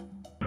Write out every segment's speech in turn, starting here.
Música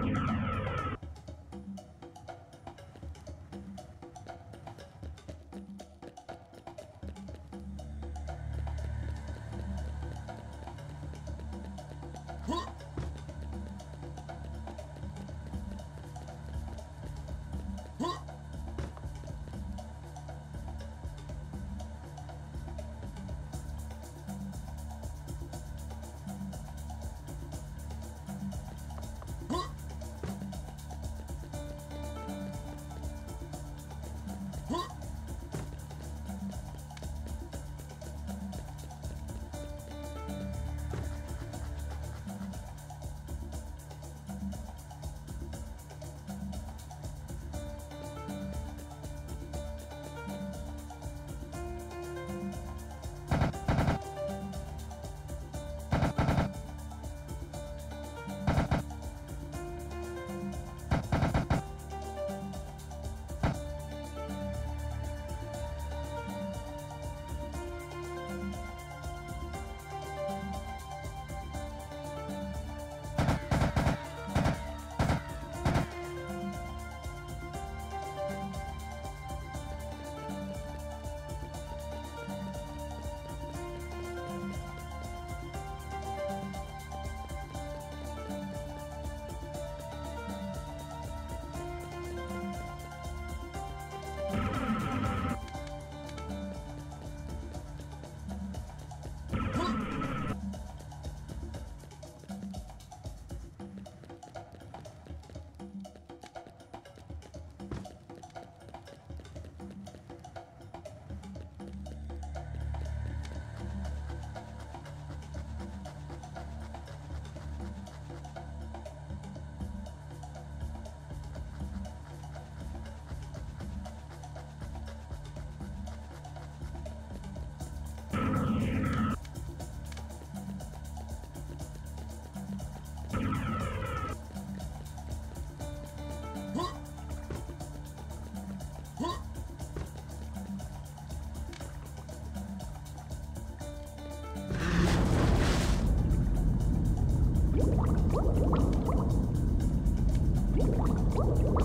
you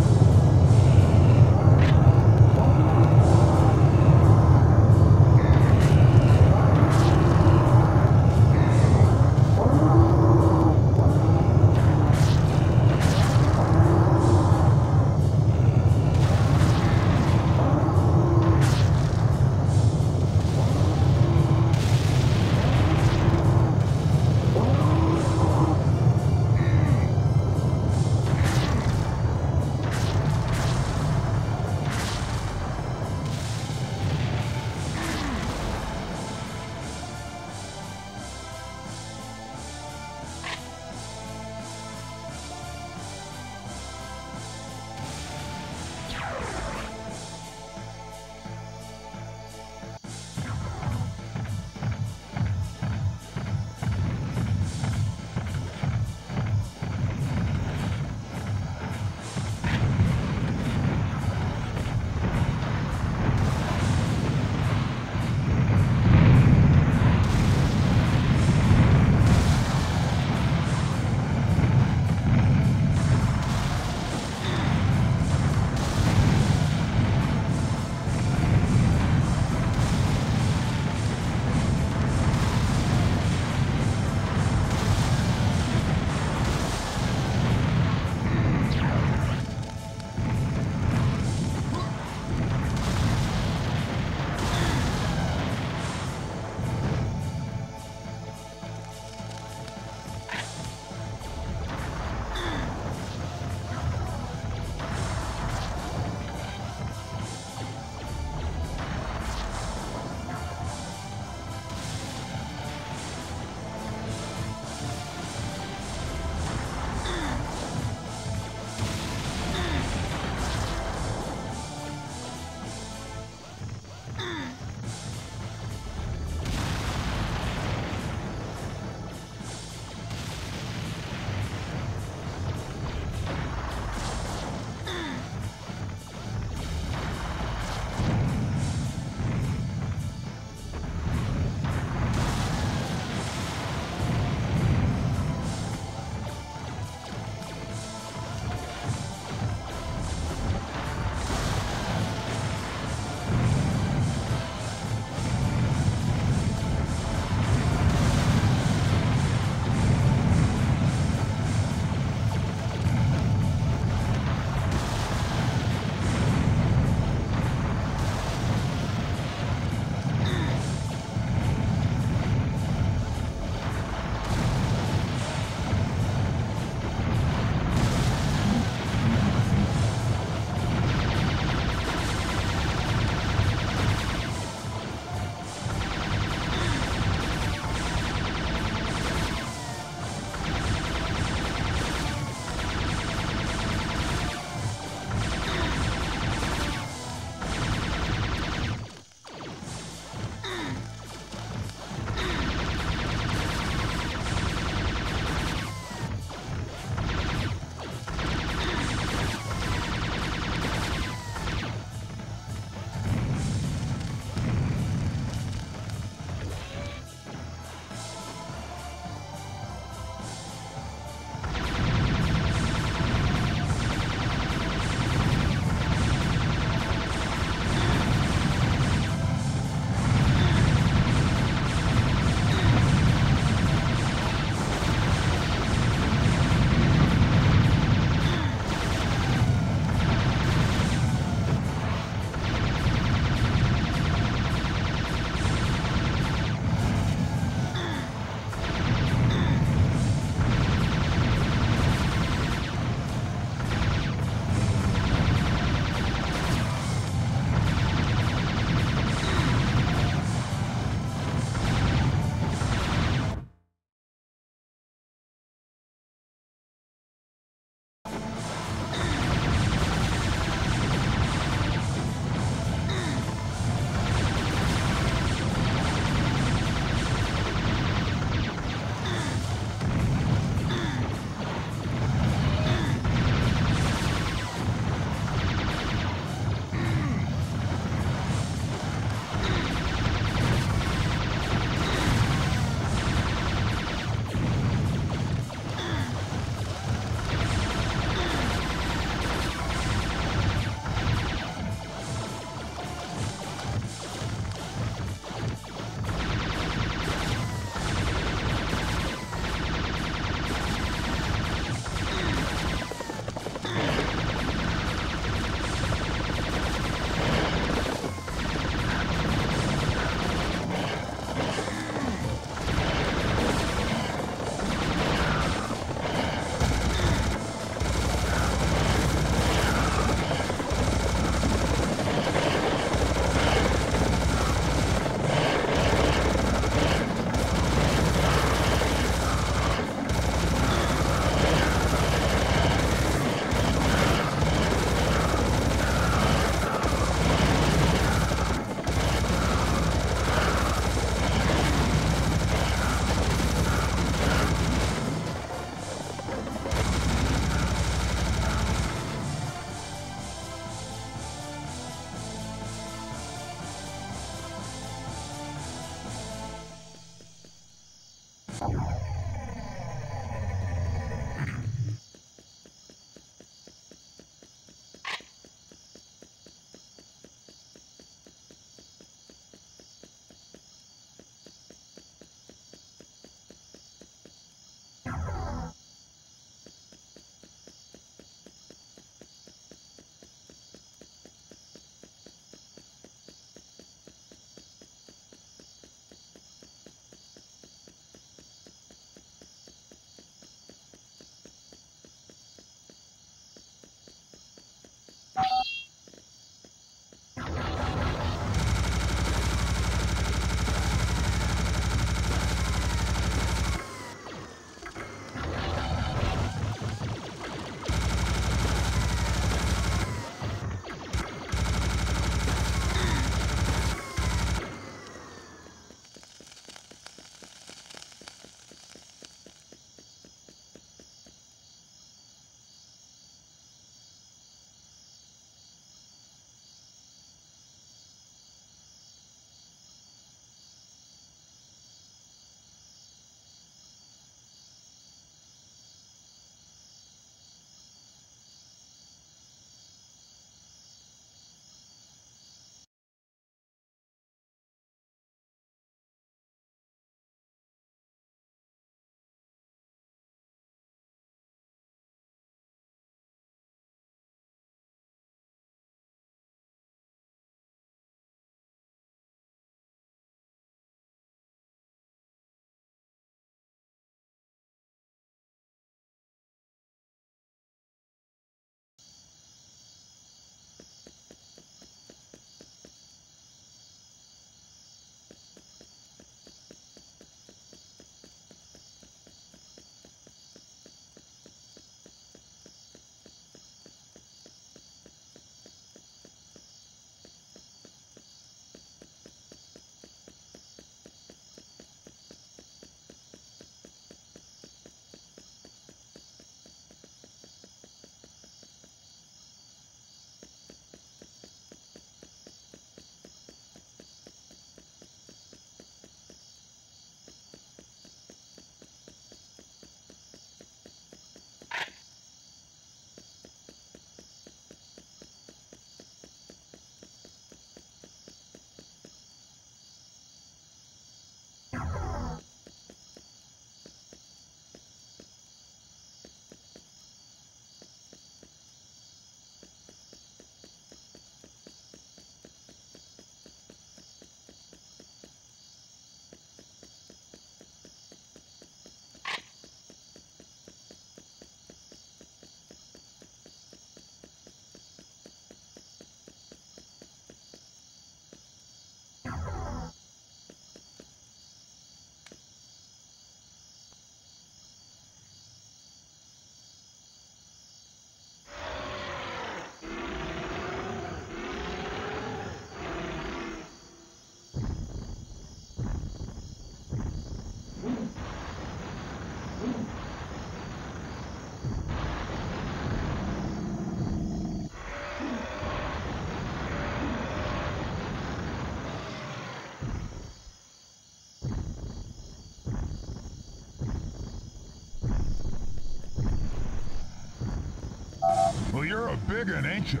you're a big un, ain't you?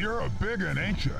You're a big un, ain't you?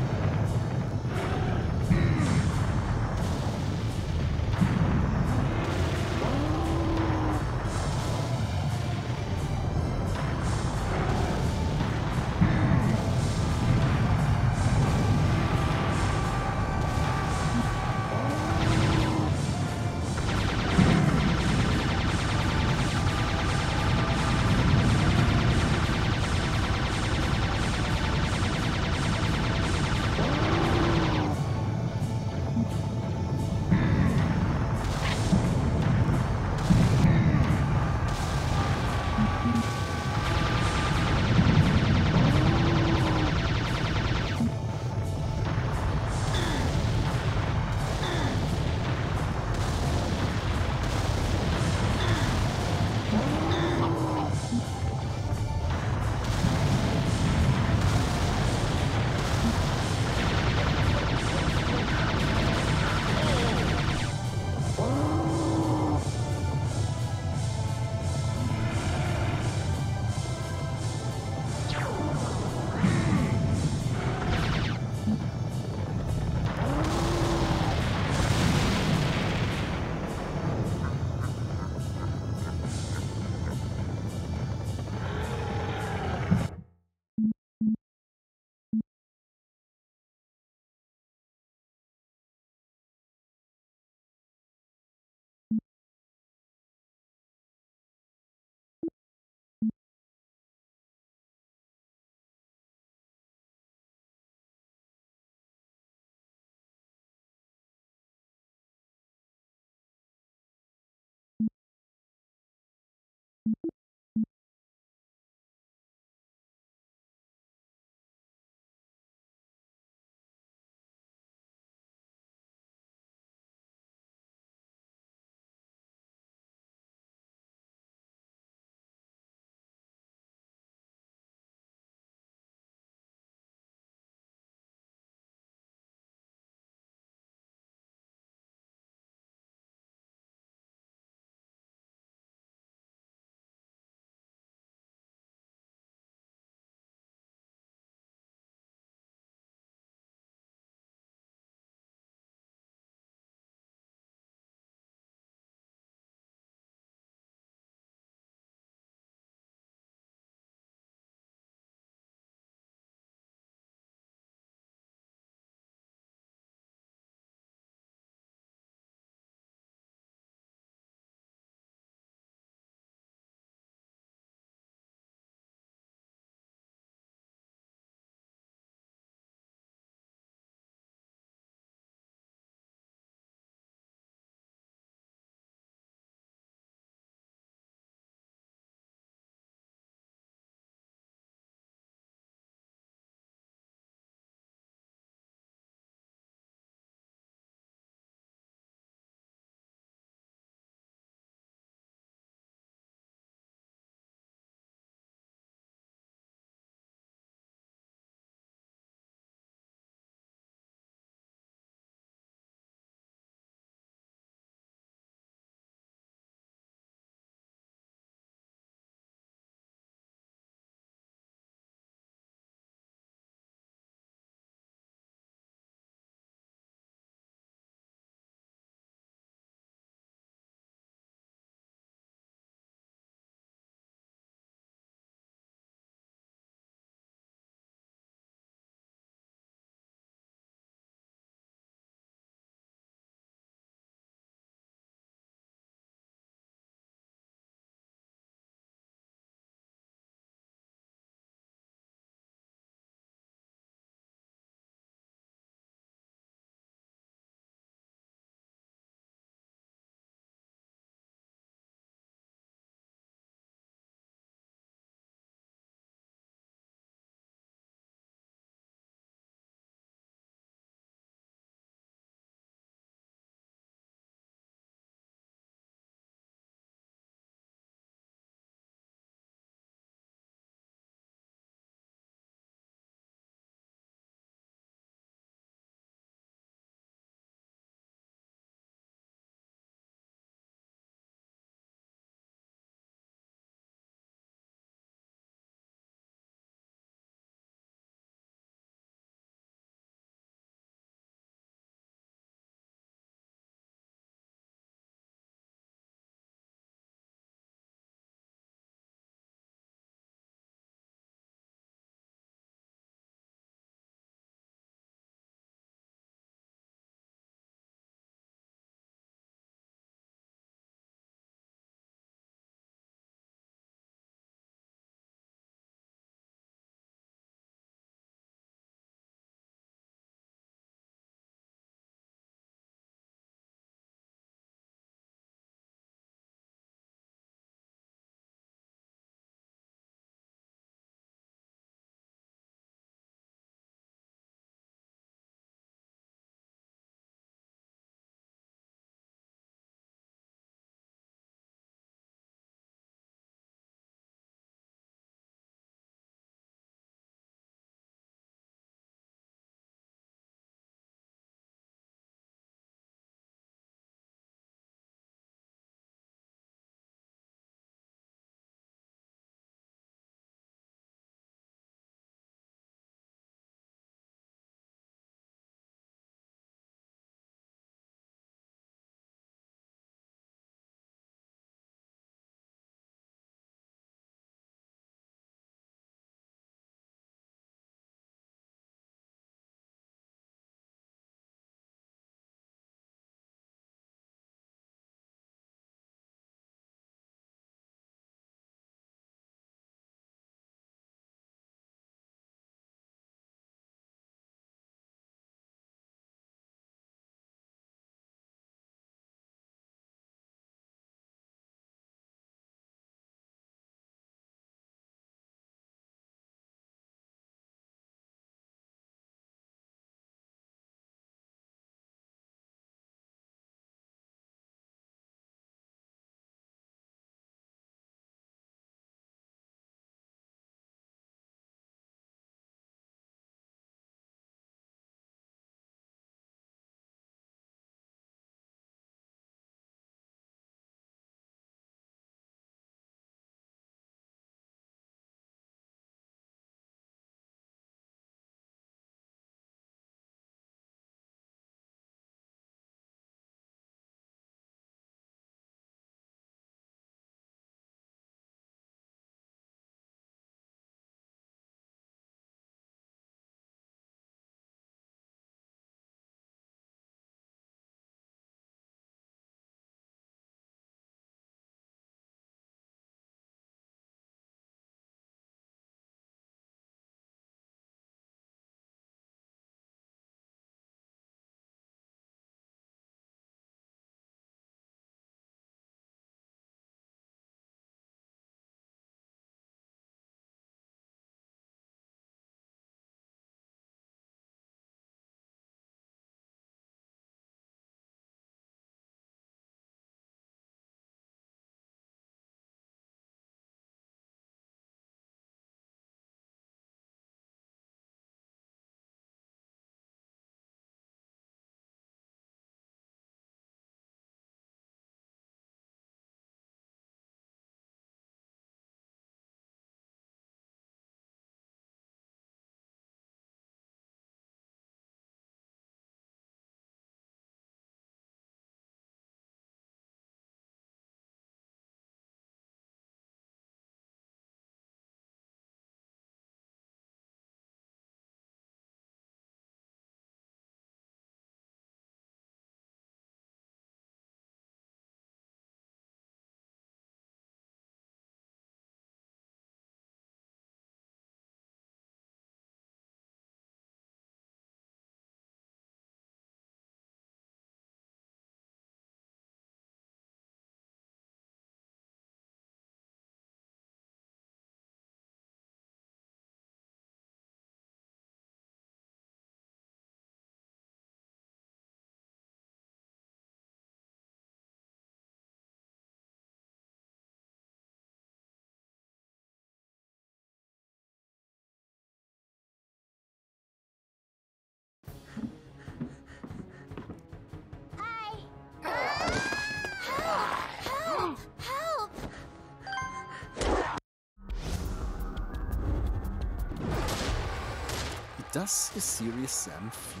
Das ist Serious Sam 4.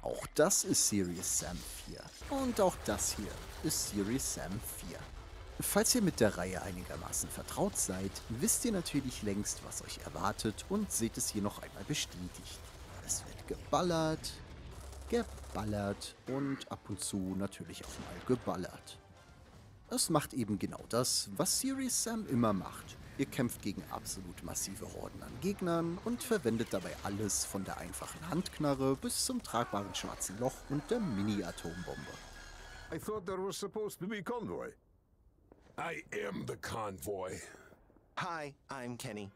Auch das ist Serious Sam 4. Und auch das hier ist Serious Sam 4. Falls ihr mit der Reihe einigermaßen vertraut seid, wisst ihr natürlich längst, was euch erwartet und seht es hier noch einmal bestätigt. Es wird geballert, geballert und ab und zu natürlich auch mal geballert. Es macht eben genau das, was Serious Sam immer macht. Ihr kämpft gegen absolut massive Horden an Gegnern und verwendet dabei alles von der einfachen Handknarre bis zum tragbaren schwarzen Loch und der Mini-Atombombe. I thought there was supposed to be convoy. I am the convoy. Hi, I'm Kenny.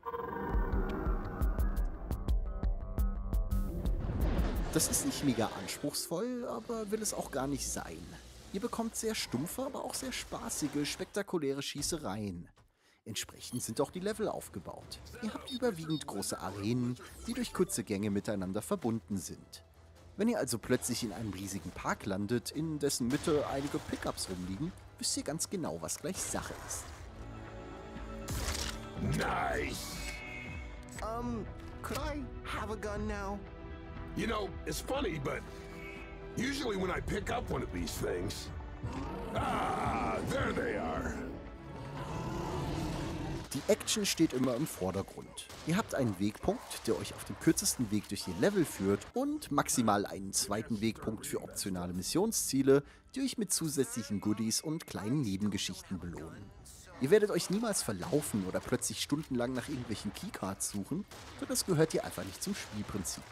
Das ist nicht mega anspruchsvoll, aber will es auch gar nicht sein. Ihr bekommt sehr stumpfe, aber auch sehr spaßige, spektakuläre Schießereien. Entsprechend sind auch die Level aufgebaut. Ihr habt überwiegend große Arenen, die durch kurze Gänge miteinander verbunden sind. Wenn ihr also plötzlich in einem riesigen Park landet, in dessen Mitte einige Pickups rumliegen, wisst ihr ganz genau, was gleich Sache ist. Nice! Um, could I have a gun now? You know, it's funny, but usually when I pick up one of these things. Ah, there they are. Die Action steht immer im Vordergrund. Ihr habt einen Wegpunkt, der euch auf dem kürzesten Weg durch ihr Level führt und maximal einen zweiten Wegpunkt für optionale Missionsziele, die euch mit zusätzlichen Goodies und kleinen Nebengeschichten belohnen. Ihr werdet euch niemals verlaufen oder plötzlich stundenlang nach irgendwelchen Keycards suchen, denn das gehört hier einfach nicht zum Spielprinzip.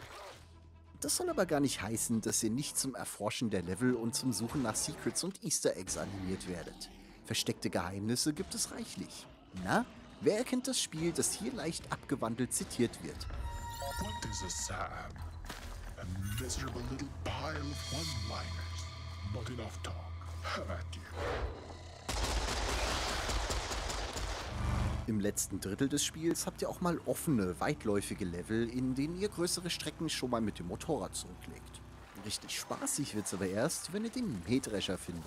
Das soll aber gar nicht heißen, dass ihr nicht zum Erforschen der Level und zum Suchen nach Secrets und Easter Eggs animiert werdet. Versteckte Geheimnisse gibt es reichlich. Na, wer erkennt das Spiel, das hier leicht abgewandelt zitiert wird? What is a Sam? A miserable little pile of one-liners. Not enough talk. Have at you. Im letzten Drittel des Spiels habt ihr auch mal offene, weitläufige Level, in denen ihr größere Strecken schon mal mit dem Motorrad zurücklegt. Richtig spaßig wird's aber erst, wenn ihr den Mähdrescher findet.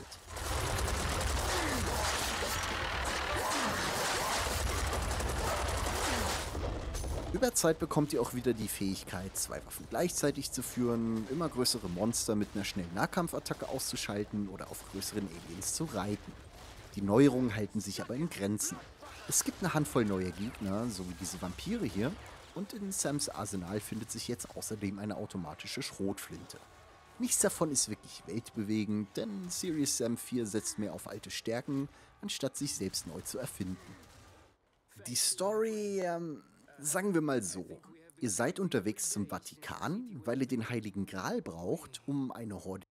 Über Zeit bekommt ihr auch wieder die Fähigkeit, zwei Waffen gleichzeitig zu führen, immer größere Monster mit einer schnellen Nahkampfattacke auszuschalten oder auf größeren Aliens zu reiten. Die Neuerungen halten sich aber in Grenzen. Es gibt eine Handvoll neuer Gegner, so wie diese Vampire hier, und in Sams Arsenal findet sich jetzt außerdem eine automatische Schrotflinte. Nichts davon ist wirklich weltbewegend, denn Serious Sam 4 setzt mehr auf alte Stärken, anstatt sich selbst neu zu erfinden. Die Story, ähm, sagen wir mal so. Ihr seid unterwegs zum Vatikan, weil ihr den Heiligen Gral braucht, um eine Horde